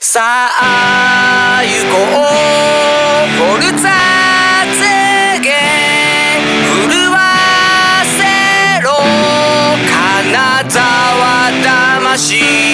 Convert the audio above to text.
さあ行こう。フォルツァーゲ震わせろ。金沢魂